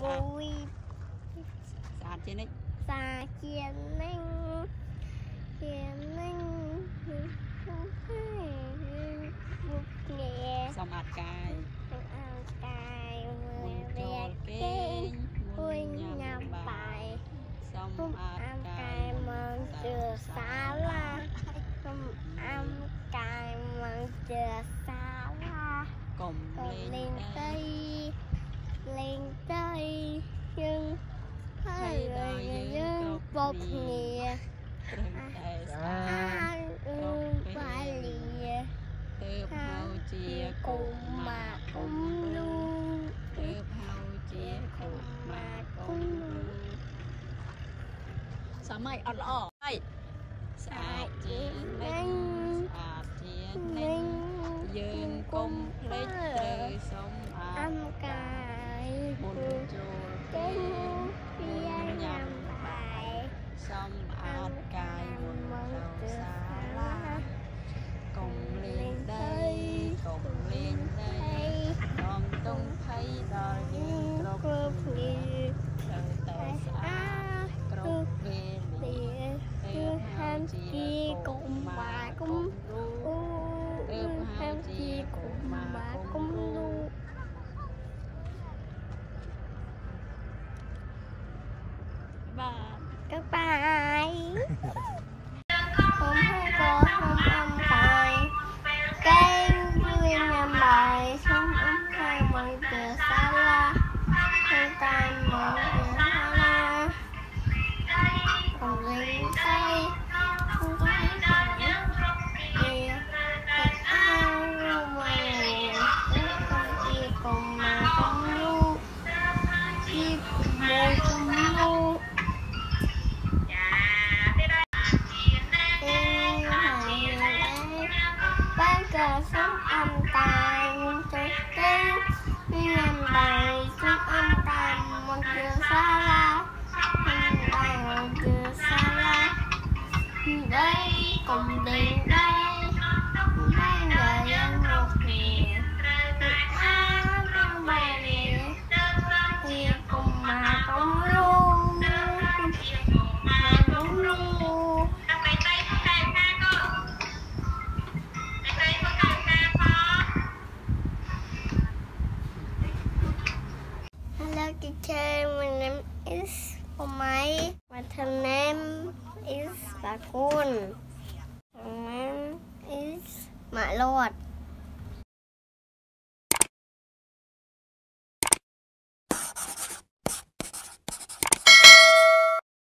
vui. Ạt cài xong ạt về cái vui nhập bài. Xong ạt cài mừng từ xa la. Xong ạt cài mừng từ xa la. Cùng lên tây. Lên tây nhưng thầy đời nhưng bột nghề ai phải lìa. Hao chia cùng mà cũng luôn. hao chia cùng mà cũng luôn. sao mày ăn lọ? Mày. Sao chia mình sao chia mình dương cung lấy trời sông ăn cài buồn chùa Thank you. Có không âm bài kênh bài sống âm khai mọi từ xa la tay mọi từ xa la còn sống âm tài trời tên làm bài sống âm tài một từ xa la làm bài một từ xa la. Đây, cùng đến đây. Name is Omai. My name is Bakun. My name is Malot.